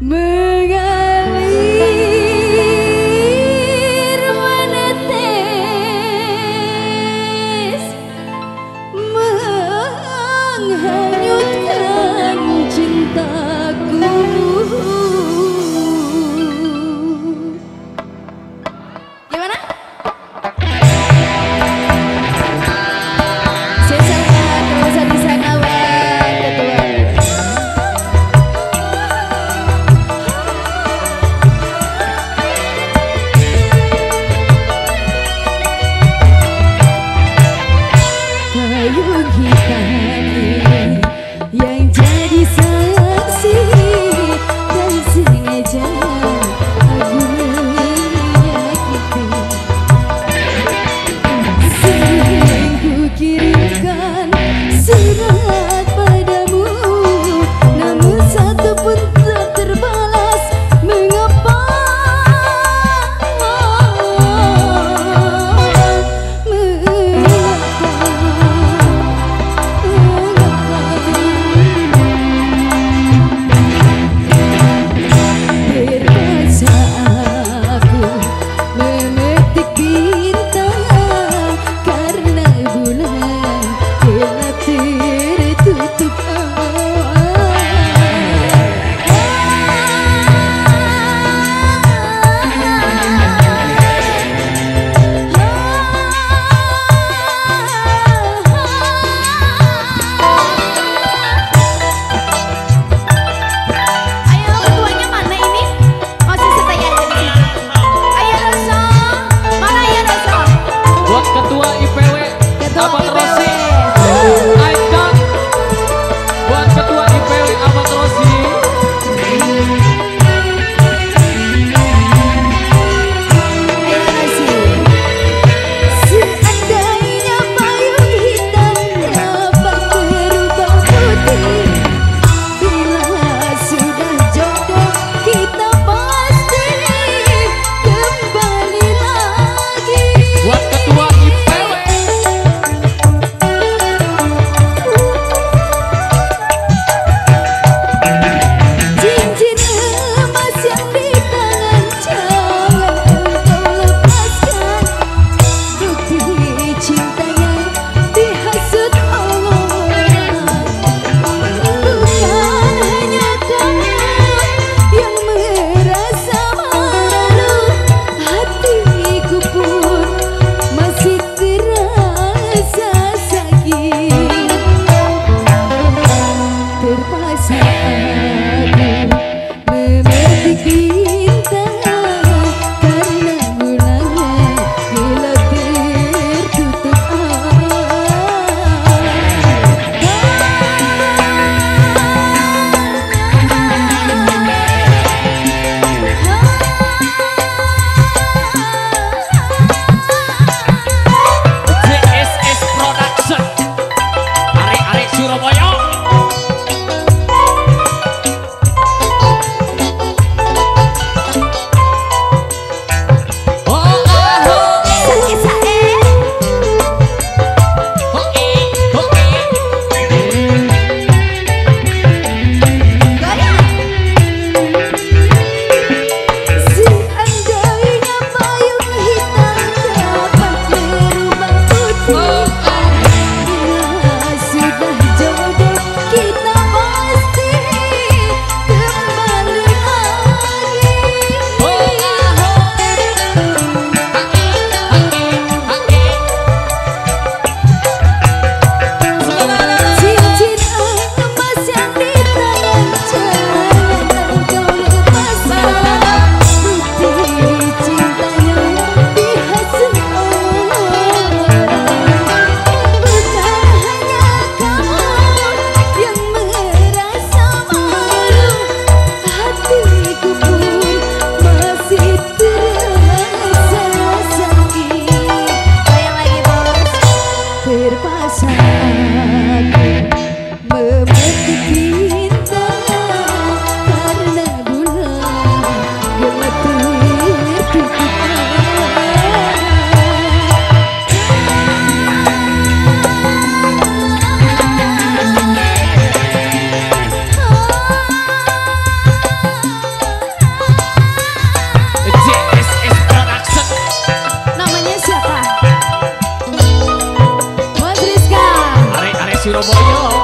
Moon. si lo boy.